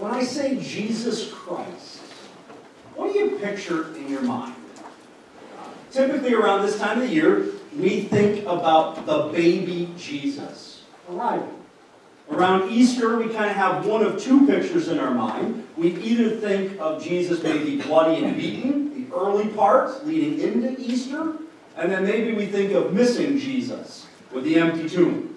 when I say Jesus Christ, what do you picture in your mind? Typically, around this time of the year, we think about the baby Jesus arriving. Around Easter, we kind of have one of two pictures in our mind. We either think of Jesus maybe bloody and beaten, the early part leading into Easter, and then maybe we think of missing Jesus with the empty tomb.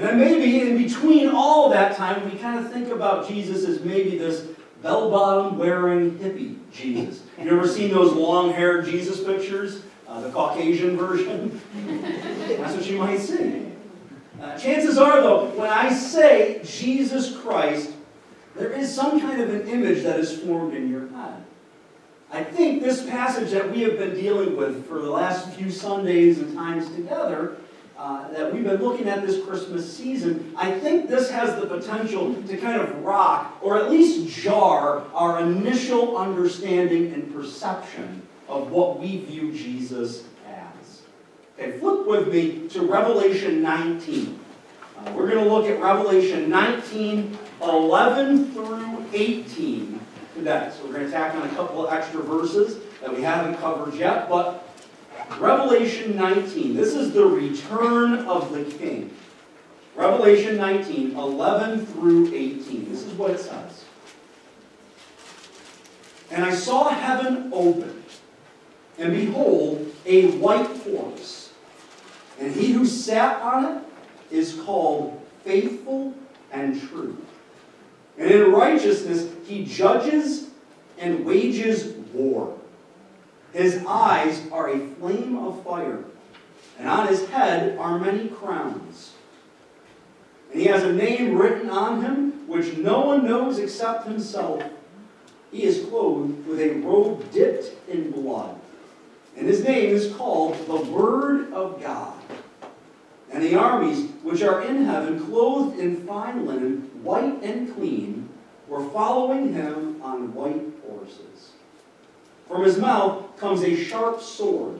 And then maybe in between all that time, we kind of think about Jesus as maybe this bell-bottom wearing hippie Jesus. You ever seen those long-haired Jesus pictures? Uh, the Caucasian version? That's what you might see. Uh, chances are, though, when I say Jesus Christ, there is some kind of an image that is formed in your head. I think this passage that we have been dealing with for the last few Sundays and times together, uh, that we've been looking at this Christmas season, I think this has the potential to kind of rock, or at least jar, our initial understanding and perception of what we view Jesus as. Okay, flip with me to Revelation 19. Uh, we're going to look at Revelation 19, 11 through 18 today. So we're going to tack on a couple of extra verses that we haven't covered yet. But Revelation 19, this is the return of the king. Revelation 19, 11 through 18. This is what it says. And I saw heaven open, and behold, a white horse and he who sat on it is called faithful and true. And in righteousness he judges and wages war. His eyes are a flame of fire, and on his head are many crowns. And he has a name written on him which no one knows except himself. He is clothed with a robe dipped in blood. And his name is called the Word of God. And the armies which are in heaven, clothed in fine linen, white and clean, were following him on white horses. From his mouth comes a sharp sword,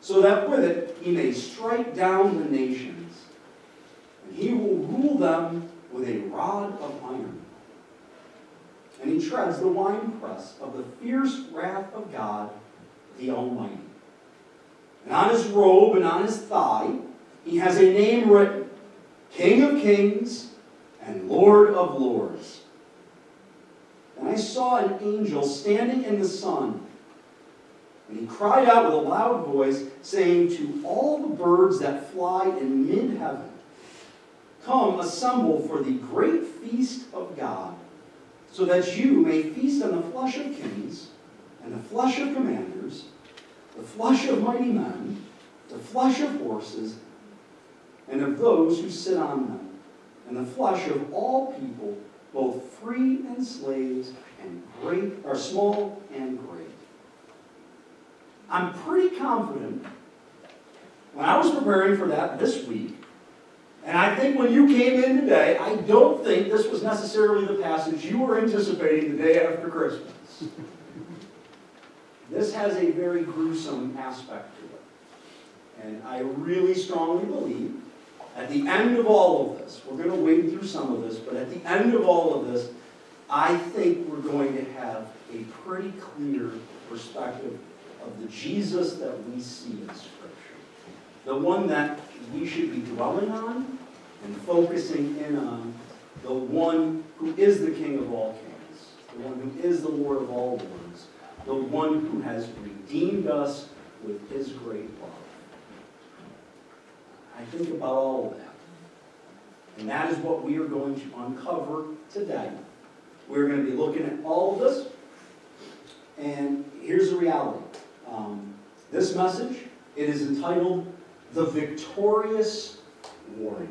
so that with it he may strike down the nations. And he will rule them with a rod of iron. And he treads the winepress of the fierce wrath of God, the Almighty. And on his robe and on his thigh, he has a name written King of Kings and Lord of Lords. And I saw an angel standing in the sun. And he cried out with a loud voice, saying to all the birds that fly in mid heaven, Come, assemble for the great feast of God, so that you may feast on the flesh of kings, and the flesh of commanders, the flesh of mighty men, the flesh of horses, and of those who sit on them, and the flesh of all people, both free and slaves, and great or small and great. I'm pretty confident when I was preparing for that this week, and I think when you came in today, I don't think this was necessarily the passage you were anticipating the day after Christmas. this has a very gruesome aspect to it. And I really strongly believe at the end of all of this, we're going to wade through some of this, but at the end of all of this, I think we're going to have a pretty clear perspective of the Jesus that we see in Scripture. The one that we should be dwelling on and focusing in on. The one who is the King of all kings. The one who is the Lord of all lords. The one who has redeemed us with his great love. I think about all of that. And that is what we are going to uncover today. We're going to be looking at all of this. And here's the reality. Um, this message, it is entitled The Victorious Warrior.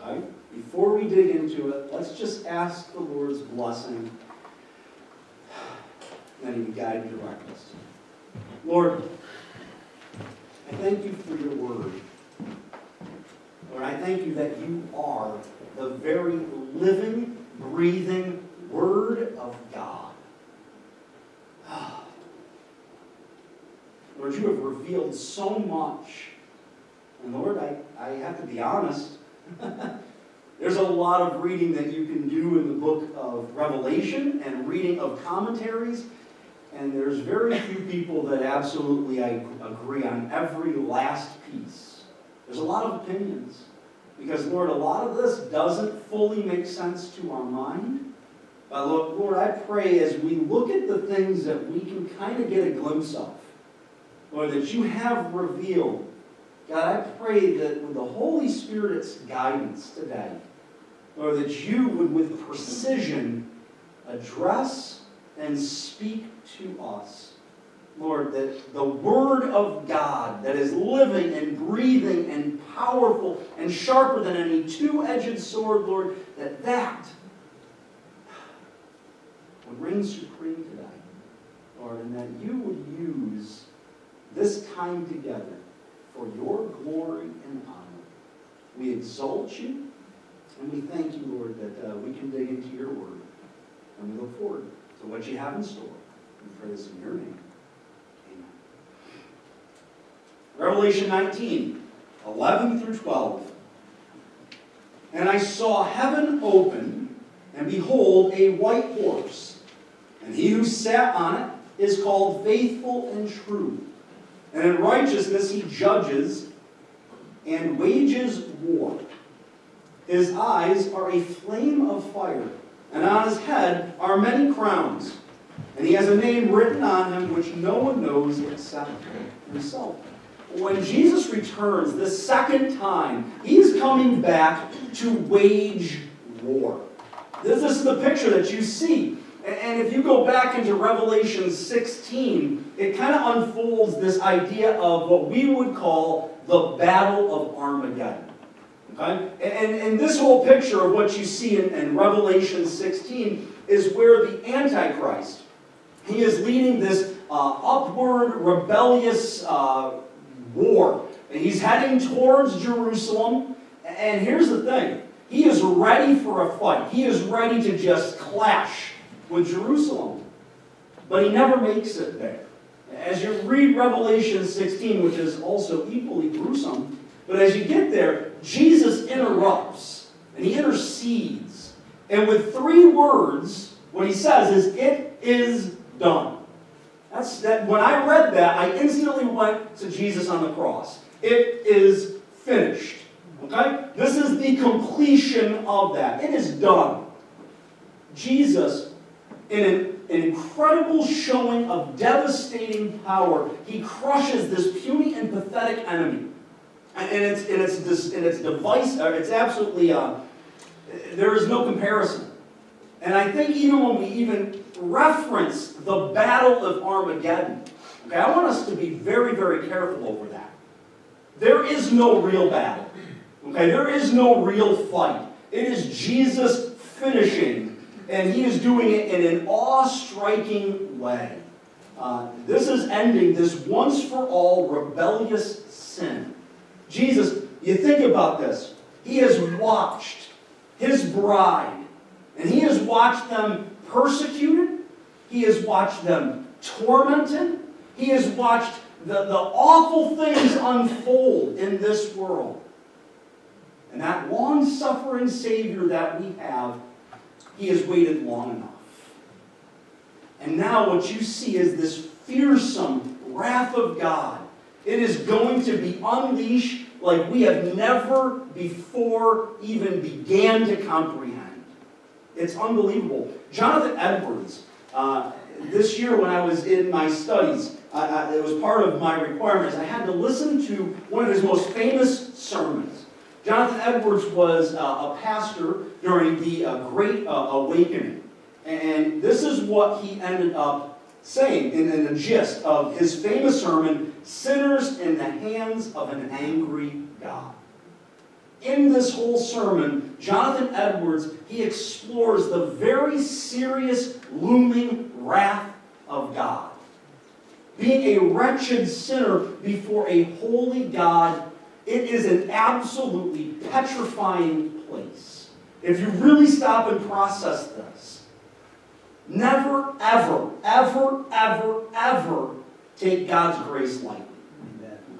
Okay? Before we dig into it, let's just ask the Lord's blessing that He guide and direct us. Lord, I thank you for your word. Lord, I thank you that you are the very living, breathing Word of God. Lord, you have revealed so much. And Lord, I, I have to be honest. There's a lot of reading that you can do in the book of Revelation and reading of commentaries, and there's very few people that absolutely agree on every last piece. There's a lot of opinions. Because, Lord, a lot of this doesn't fully make sense to our mind. But, Lord, I pray as we look at the things that we can kind of get a glimpse of, Lord, that you have revealed, God, I pray that with the Holy Spirit's guidance today, Lord, that you would with precision address and speak to us. Lord, that the Word of God that is living and breathing and powerful and sharper than any two-edged sword, Lord, that that would reign supreme today, Lord, and that you would use this time together for your glory and honor. We exalt you, and we thank you, Lord, that uh, we can dig into your word, and we look forward to what you have in store. We pray this in your name. Amen. Revelation 19, 11 through 12. And I saw heaven open, and behold, a white horse. And he who sat on it is called faithful and true. And in righteousness he judges and wages war. His eyes are a flame of fire, and on his head are many crowns. And he has a name written on him which no one knows except himself. When Jesus returns the second time, he's coming back to wage war. This is the picture that you see. And if you go back into Revelation 16, it kind of unfolds this idea of what we would call the Battle of Armageddon. Okay? And, and this whole picture of what you see in, in Revelation 16 is where the Antichrist, he is leading this uh, upward, rebellious uh, war. And he's heading towards Jerusalem. And here's the thing. He is ready for a fight. He is ready to just clash with Jerusalem. But he never makes it there. As you read Revelation 16, which is also equally gruesome, but as you get there, Jesus interrupts and he intercedes. And with three words, what he says is, It is done. That's that when I read that, I instantly went to Jesus on the cross. It is finished. Okay? This is the completion of that. It is done. Jesus in an, an incredible showing of devastating power, he crushes this puny and pathetic enemy. And, and it's, and it's, this, and it's device, uh, it's absolutely, uh, there is no comparison. And I think even when we even reference the Battle of Armageddon, okay, I want us to be very, very careful over that. There is no real battle. Okay, there is no real fight. It is Jesus finishing and he is doing it in an awe-striking way. Uh, this is ending this once for all rebellious sin. Jesus, you think about this. He has watched his bride, and he has watched them persecuted. He has watched them tormented. He has watched the, the awful things unfold in this world. And that long suffering Savior that we have he has waited long enough. And now what you see is this fearsome wrath of God. It is going to be unleashed like we have never before even began to comprehend. It's unbelievable. Jonathan Edwards, uh, this year when I was in my studies, uh, it was part of my requirements, I had to listen to one of his most famous sermons. Jonathan Edwards was uh, a pastor during the uh, Great uh, Awakening. And this is what he ended up saying in, in the gist of his famous sermon, Sinners in the Hands of an Angry God. In this whole sermon, Jonathan Edwards, he explores the very serious looming wrath of God. Being a wretched sinner before a holy God it is an absolutely petrifying place. If you really stop and process this, never, ever, ever, ever, ever take God's grace lightly.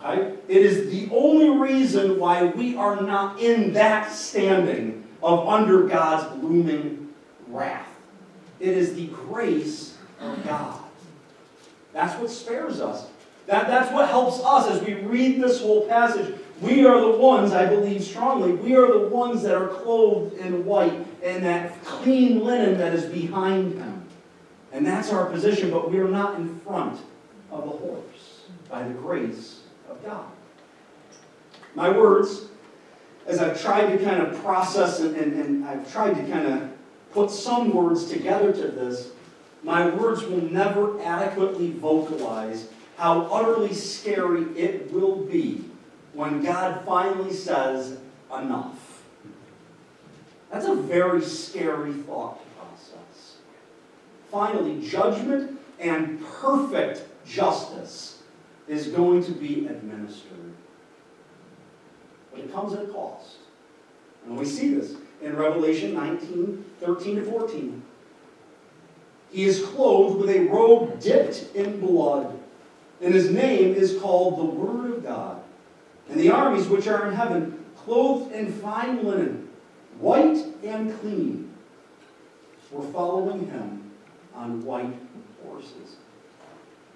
Okay? It is the only reason why we are not in that standing of under God's looming wrath. It is the grace of God. That's what spares us. That, that's what helps us as we read this whole passage. We are the ones, I believe strongly, we are the ones that are clothed in white and that clean linen that is behind him. And that's our position, but we are not in front of the horse by the grace of God. My words, as I've tried to kind of process and, and, and I've tried to kind of put some words together to this, my words will never adequately vocalize how utterly scary it will be when God finally says, enough. That's a very scary thought process. Finally, judgment and perfect justice is going to be administered. But it comes at a cost. And we see this in Revelation 19, 13 to 14. He is clothed with a robe dipped in blood, and his name is called the Word of God. And the armies which are in heaven, clothed in fine linen, white and clean, were following him on white horses.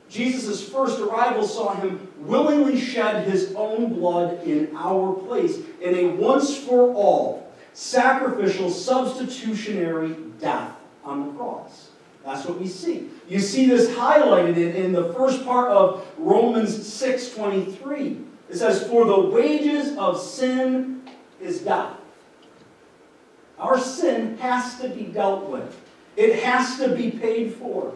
Jesus' first arrival saw him willingly shed his own blood in our place in a once for all sacrificial substitutionary death on the cross. That's what we see. You see this highlighted in, in the first part of Romans 6.23. It says, For the wages of sin is death. Our sin has to be dealt with. It has to be paid for.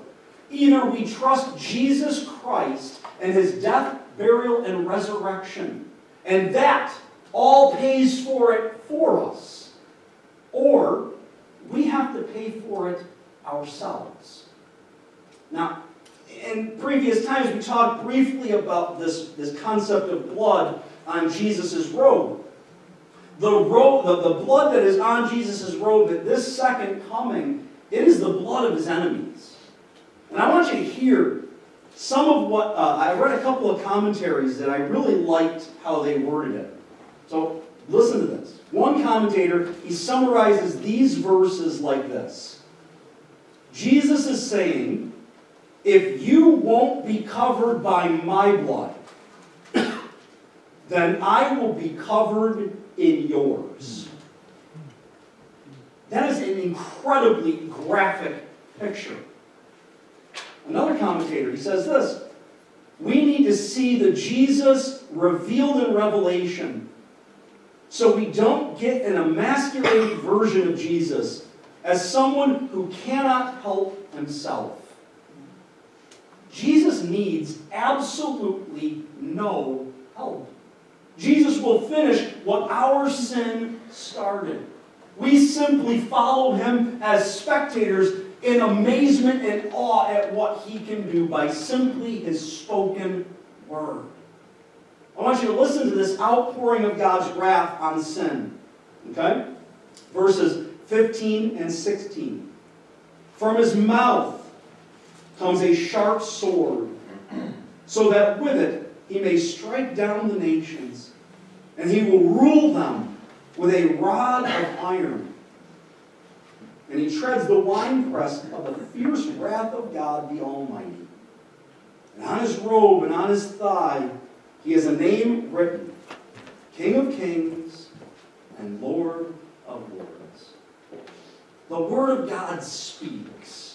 Either we trust Jesus Christ and his death, burial, and resurrection, and that all pays for it for us, or we have to pay for it ourselves. Now, in previous times, we talked briefly about this, this concept of blood on Jesus' robe. The, robe the, the blood that is on Jesus' robe at this second coming, it is the blood of his enemies. And I want you to hear some of what, uh, I read a couple of commentaries that I really liked how they worded it. So listen to this. One commentator, he summarizes these verses like this. Jesus is saying, if you won't be covered by my blood, then I will be covered in yours. That is an incredibly graphic picture. Another commentator, he says this We need to see the Jesus revealed in Revelation so we don't get an emasculated version of Jesus as someone who cannot help himself. Jesus needs absolutely no help. Jesus will finish what our sin started. We simply follow him as spectators in amazement and awe at what he can do by simply his spoken word. I want you to listen to this outpouring of God's wrath on sin. Okay? Verses 15 and 16. From his mouth comes a sharp sword, so that with it he may strike down the nations, and he will rule them with a rod of iron. And he treads the winepress of the fierce wrath of God the Almighty. And on his robe and on his thigh he has a name written King of Kings and Lord of Lords. The Word of God speaks.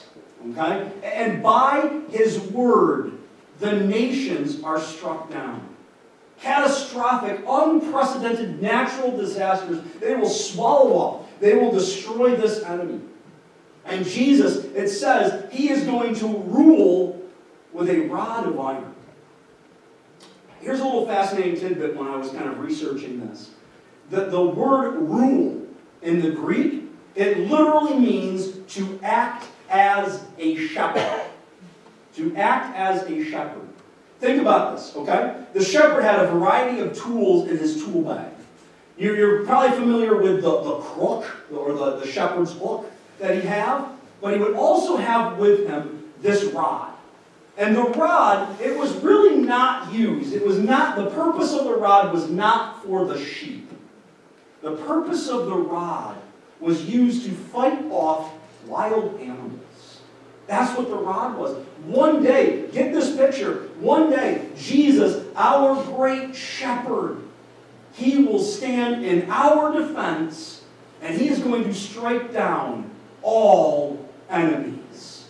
Okay? And by His Word, the nations are struck down. Catastrophic, unprecedented natural disasters, they will swallow up. They will destroy this enemy. And Jesus, it says, He is going to rule with a rod of iron. Here's a little fascinating tidbit when I was kind of researching this. The, the word rule in the Greek, it literally means to act as a shepherd. To act as a shepherd. Think about this, okay? The shepherd had a variety of tools in his tool bag. You're, you're probably familiar with the, the crook or the, the shepherd's hook that he had, but he would also have with him this rod. And the rod, it was really not used. It was not, the purpose of the rod was not for the sheep. The purpose of the rod was used to fight off wild animals. That's what the rod was. One day, get this picture, one day, Jesus, our great shepherd, he will stand in our defense and he is going to strike down all enemies.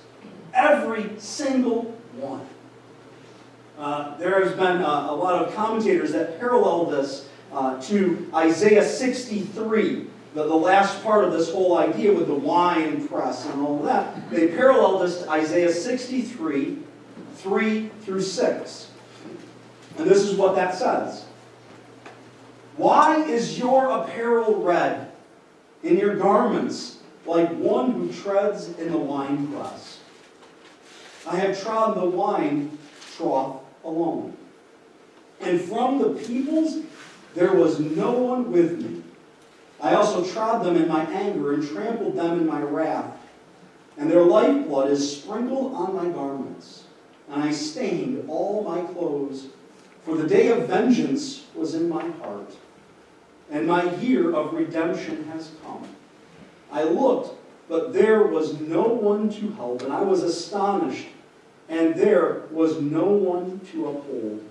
Every single one. Uh, there has been uh, a lot of commentators that parallel this uh, to Isaiah 63, the, the last part of this whole idea with the wine press and all of that. They parallel this to Isaiah 63, 3 through 6. And this is what that says. Why is your apparel red, in your garments like one who treads in the winepress? I have trodden the wine trough alone. And from the peoples there was no one with me. I also trod them in my anger and trampled them in my wrath. And their lifeblood is sprinkled on my garments. And I stained all my clothes. For the day of vengeance was in my heart. And my year of redemption has come. I looked, but there was no one to help. And I was astonished and there was no one to uphold.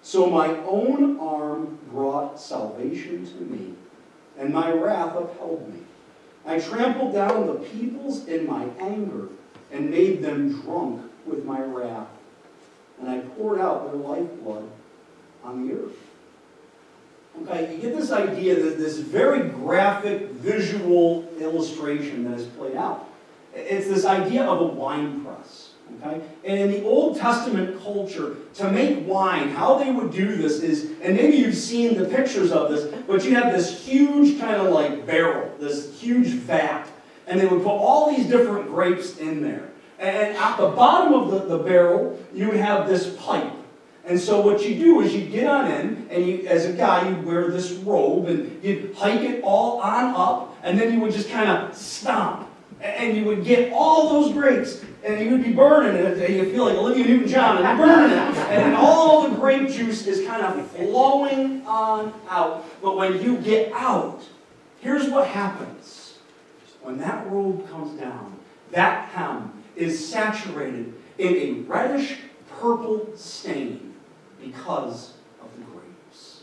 So my own arm brought salvation to me, and my wrath upheld me. I trampled down the peoples in my anger and made them drunk with my wrath. And I poured out their lifeblood on the earth. Okay, you get this idea that this very graphic visual illustration that is played out. It's this idea of a wine press. Okay? And in the Old Testament culture, to make wine, how they would do this is, and maybe you've seen the pictures of this, but you have this huge kind of like barrel, this huge vat, and they would put all these different grapes in there. And at the bottom of the, the barrel, you have this pipe. And so what you do is you get on in, and you, as a guy, you wear this robe, and you'd hike it all on up, and then you would just kind of stomp. And you would get all those grapes and you would be burning it, and you feel like Olivia Newton-John, and you're burning it, and all the grape juice is kind of flowing on out. But when you get out, here's what happens. When that robe comes down, that hem is saturated in a reddish purple stain because of the grapes.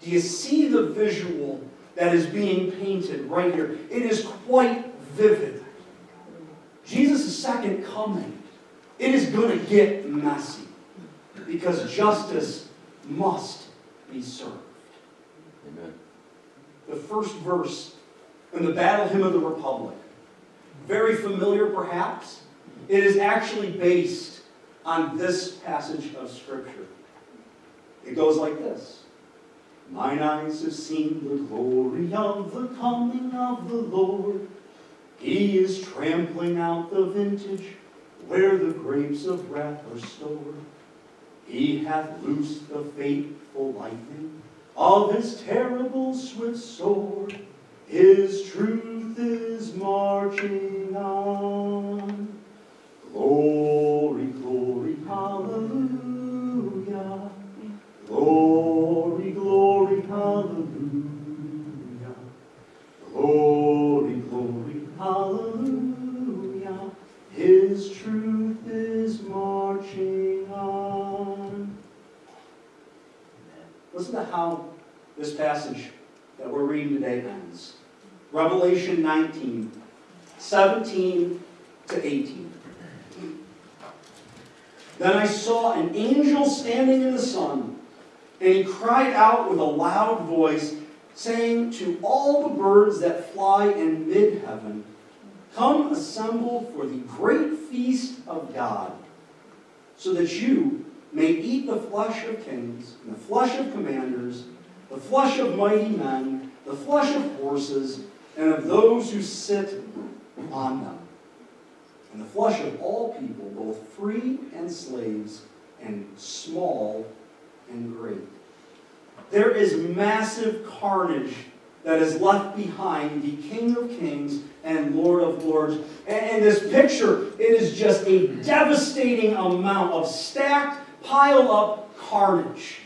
Do you see the visual that is being painted right here? It is quite vivid. Jesus' second coming, it is going to get messy because justice must be served. Amen. The first verse in the Battle Hymn of the Republic, very familiar perhaps, it is actually based on this passage of Scripture. It goes like this. Mine eyes have seen the glory of the coming of the Lord. He is trampling out the vintage where the grapes of wrath are stored. He hath loosed the fateful lightning of his terrible swift sword. His truth is marching on. Glory, Listen to how this passage that we're reading today ends. Revelation 19, 17 to 18. Then I saw an angel standing in the sun, and he cried out with a loud voice saying to all the birds that fly in mid heaven, Come assemble for the great feast of God, so that you may eat the flesh of kings, and the flesh of commanders, the flesh of mighty men, the flesh of horses, and of those who sit on them, and the flesh of all people, both free and slaves, and small and great there is massive carnage that is left behind the King of Kings and Lord of Lords. And in this picture, it is just a devastating amount of stacked, piled up carnage.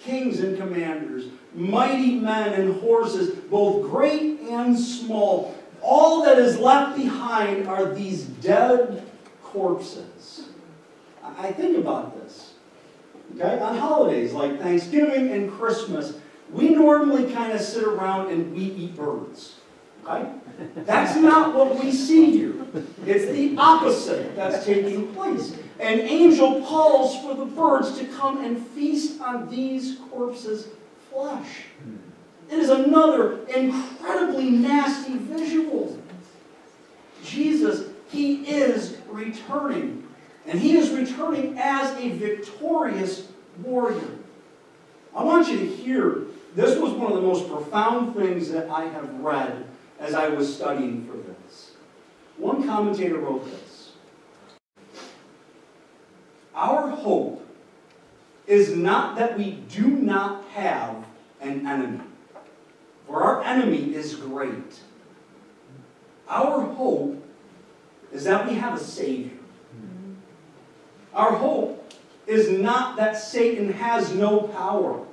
kings and commanders, mighty men and horses, both great and small. All that is left behind are these dead corpses. I think about this. Okay? On holidays like Thanksgiving and Christmas, we normally kind of sit around and we eat birds. Okay? That's not what we see here. It's the opposite that's taking place. An angel calls for the birds to come and feast on these corpses' flesh. It is another incredibly nasty visual. Jesus, he is returning. And he is returning as a victorious warrior. I want you to hear this was one of the most profound things that I have read as I was studying for this. One commentator wrote this Our hope is not that we do not have an enemy, for our enemy is great. Our hope is that we have a Savior. Our hope is not that Satan has no power,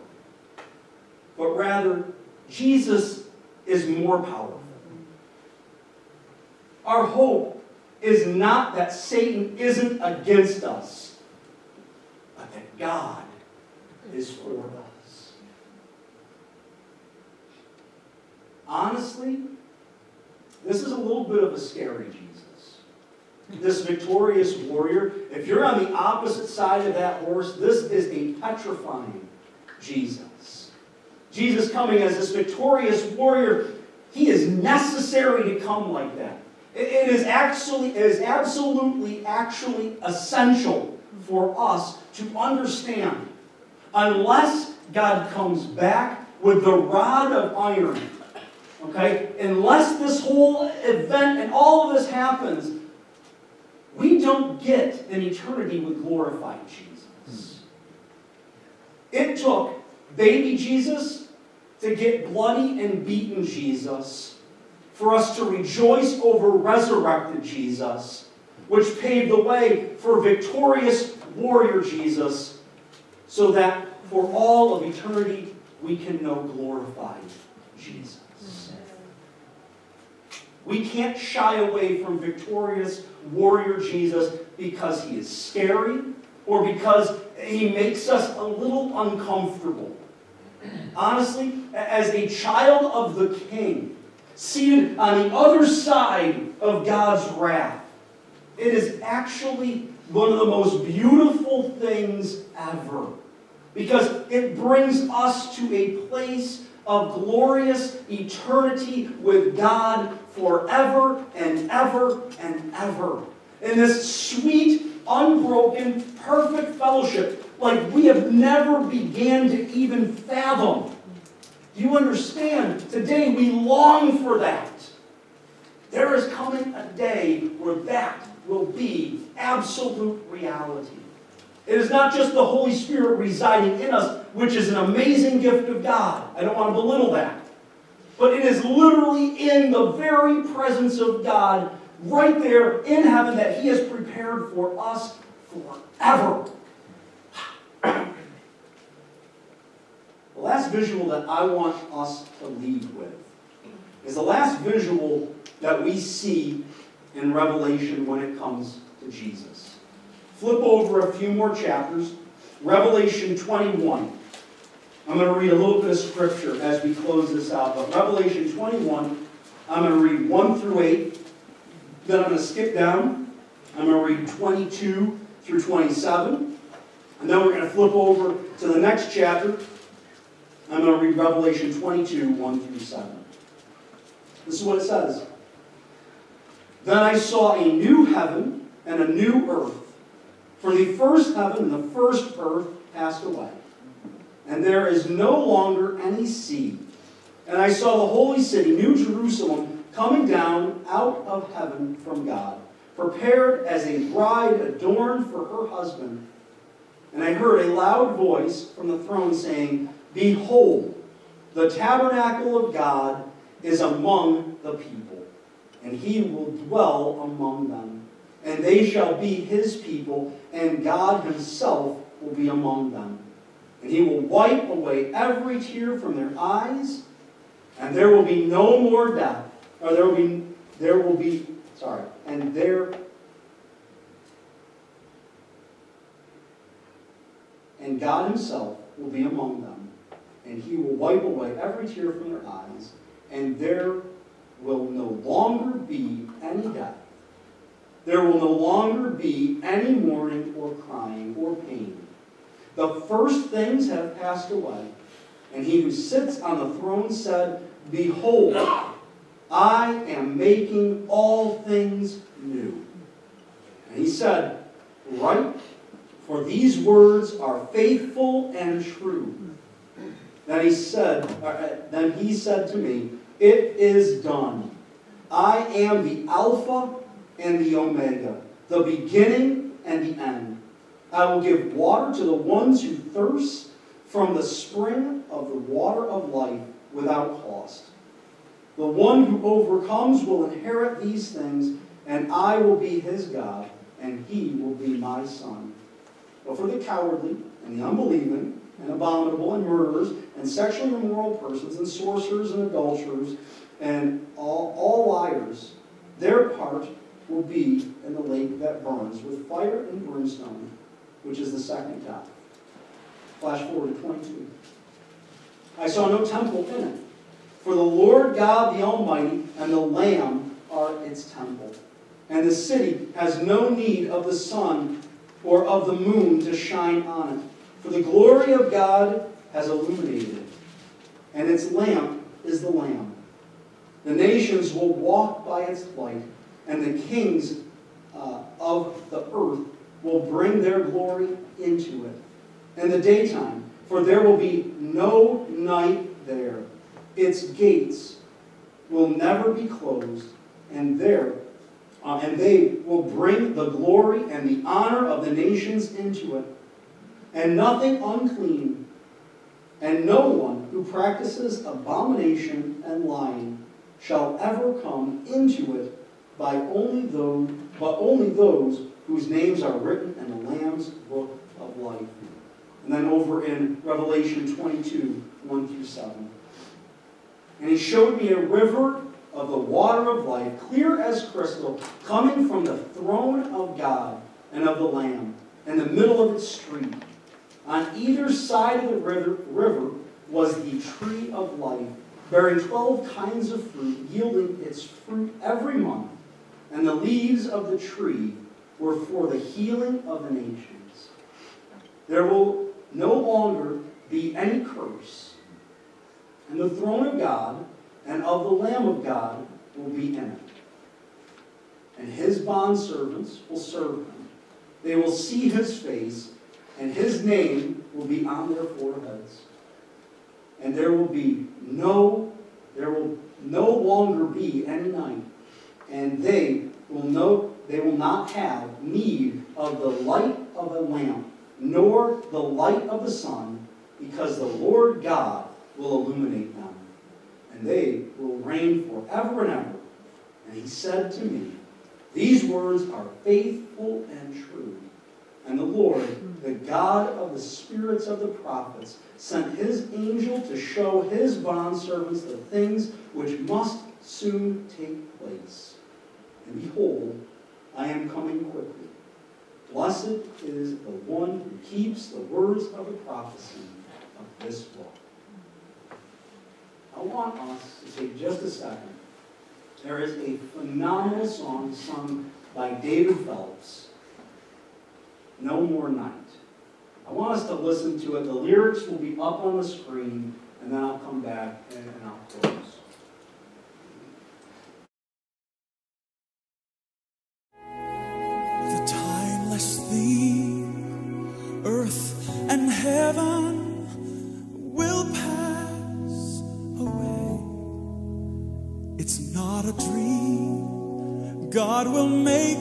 but rather Jesus is more powerful. Our hope is not that Satan isn't against us, but that God is for us. Honestly, this is a little bit of a scary Jesus. This victorious warrior, if you're on the opposite side of that horse, this is a petrifying Jesus. Jesus coming as this victorious warrior, he is necessary to come like that. It is actually, it is absolutely, actually essential for us to understand. Unless God comes back with the rod of iron, okay, unless this whole event and all of this happens, we don't get an eternity with glorified Jesus. It took baby Jesus to get bloody and beaten Jesus for us to rejoice over resurrected Jesus, which paved the way for victorious warrior Jesus, so that for all of eternity we can know glorified Jesus. We can't shy away from victorious warrior Jesus because he is scary or because he makes us a little uncomfortable. Honestly, as a child of the king, seated on the other side of God's wrath, it is actually one of the most beautiful things ever because it brings us to a place of glorious eternity with God forever and ever and ever. In this sweet, unbroken, perfect fellowship like we have never began to even fathom. Do you understand? Today we long for that. There is coming a day where that will be absolute reality. It is not just the Holy Spirit residing in us, which is an amazing gift of God. I don't want to belittle that. But it is literally in the very presence of God, right there in heaven, that He has prepared for us forever. The last visual that I want us to leave with is the last visual that we see in Revelation when it comes to Jesus. Flip over a few more chapters. Revelation 21. I'm going to read a little bit of scripture as we close this out. But Revelation 21, I'm going to read 1 through 8. Then I'm going to skip down. I'm going to read 22 through 27. And then we're going to flip over to the next chapter. I'm going to read Revelation 22, 1 through 7. This is what it says. Then I saw a new heaven and a new earth. For the first heaven and the first earth passed away, and there is no longer any sea. And I saw the holy city, New Jerusalem, coming down out of heaven from God, prepared as a bride adorned for her husband. And I heard a loud voice from the throne saying, Behold, the tabernacle of God is among the people, and he will dwell among them. And they shall be his people, and God himself will be among them. and he will wipe away every tear from their eyes, and there will be no more death, or there will be, there will be, sorry, and there, and God himself will be among them, and he will wipe away every tear from their eyes, and there will no longer be any death. There will no longer be any mourning or crying or pain. The first things have passed away. And he who sits on the throne said, Behold, I am making all things new. And he said, Write, for these words are faithful and true. Then he said, uh, then he said to me, It is done. I am the Alpha and the Omega, the beginning and the end. I will give water to the ones who thirst from the spring of the water of life without cost. The one who overcomes will inherit these things, and I will be his God, and he will be my son. But for the cowardly, and the unbelieving, and abominable, and murderers, and sexually immoral persons, and sorcerers, and adulterers, and all, all liars, their part will be in the lake that burns with fire and brimstone, which is the second death. Flash forward to 22. I saw no temple in it, for the Lord God the Almighty and the Lamb are its temple. And the city has no need of the sun or of the moon to shine on it, for the glory of God has illuminated it, and its lamp is the Lamb. The nations will walk by its light and the kings uh, of the earth will bring their glory into it in the daytime, for there will be no night there. Its gates will never be closed, and there uh, and they will bring the glory and the honor of the nations into it. And nothing unclean, and no one who practices abomination and lying shall ever come into it by only those, but only those whose names are written in the Lamb's book of life. And then over in Revelation 22, 1 through 7. And he showed me a river of the water of life, clear as crystal, coming from the throne of God and of the Lamb, in the middle of its street. On either side of the river, river was the tree of life, bearing twelve kinds of fruit, yielding its fruit every month and the leaves of the tree were for the healing of the nations. There will no longer be any curse, and the throne of God and of the Lamb of God will be in it. And his bondservants will serve him. They will see his face, and his name will be on their foreheads. And there will be no, there will no longer be any night and they will know they will not have need of the light of a lamp, nor the light of the sun, because the Lord God will illuminate them, and they will reign forever and ever. And he said to me, These words are faithful and true. And the Lord, the God of the spirits of the prophets, sent his angel to show his bondservants the things which must soon take place. And behold, I am coming quickly. Blessed is the one who keeps the words of the prophecy of this book. I want us to take just a second. There is a phenomenal song sung by David Phelps, No More Night. I want us to listen to it. The lyrics will be up on the screen, and then I'll come back and, and I'll close. The timeless theme, earth and heaven will pass away. It's not a dream. God will make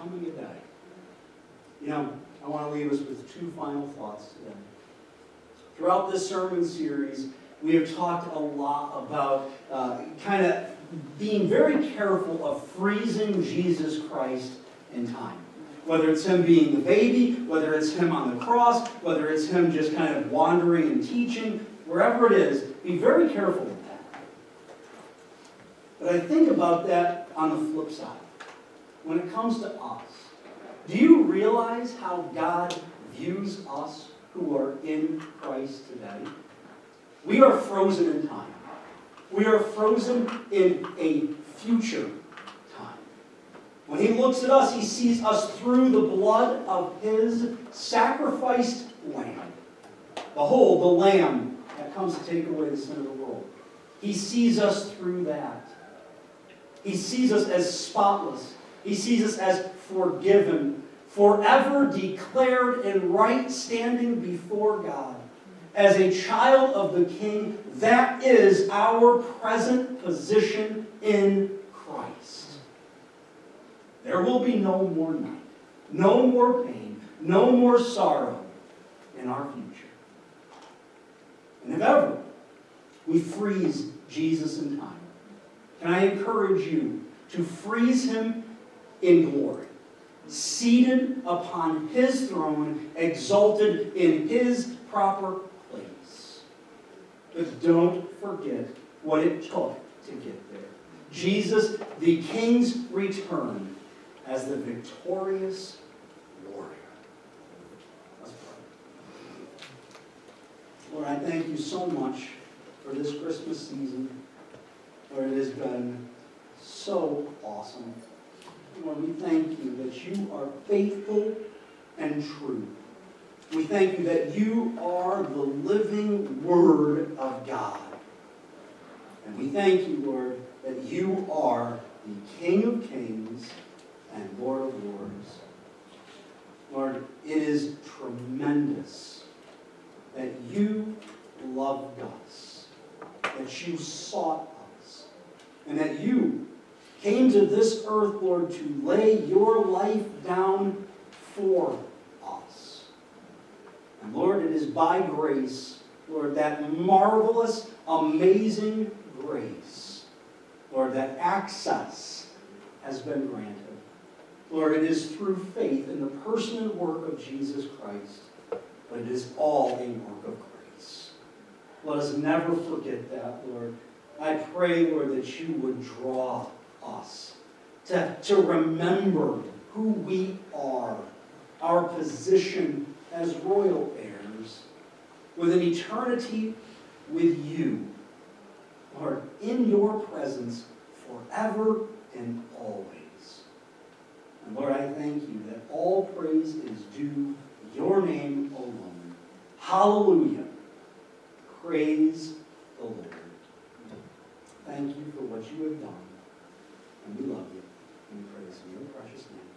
There's coming a day. You know, I want to leave us with two final thoughts today. Throughout this sermon series, we have talked a lot about uh, kind of being very careful of freezing Jesus Christ in time. Whether it's him being the baby, whether it's him on the cross, whether it's him just kind of wandering and teaching, wherever it is, be very careful with that. But I think about that on the flip side. When it comes to us, do you realize how God views us who are in Christ today? We are frozen in time. We are frozen in a future time. When he looks at us, he sees us through the blood of his sacrificed lamb. Behold, the lamb that comes to take away the sin of the world. He sees us through that. He sees us as spotless He sees us as forgiven, forever declared in right standing before God. As a child of the King, that is our present position in Christ. There will be no more night, no more pain, no more sorrow in our future. And if ever we freeze Jesus in time, can I encourage you to freeze him in glory, seated upon his throne, exalted in his proper place. But don't forget what it took to get there. Jesus, the King's return as the victorious warrior. Lord, I thank you so much for this Christmas season, Lord, it has been so awesome. Lord, we thank you that you are faithful and true. We thank you that you are the living Word of God. And we thank you, Lord, that you are the King of kings and Lord of lords. Lord, it is tremendous that you loved us, that you sought us, and that you came to this earth, Lord, to lay your life down for us. And Lord, it is by grace, Lord, that marvelous, amazing grace, Lord, that access has been granted. Lord, it is through faith in the person and work of Jesus Christ, but it is all a work of grace. Let us never forget that, Lord. I pray, Lord, that you would draw us to, to remember who we are, our position as royal heirs, with an eternity with you, Lord, in your presence forever and always. And Lord, I thank you that all praise is due your name alone. Hallelujah. Praise the Lord. Thank you for what you have done. We love you. We praise in your precious name.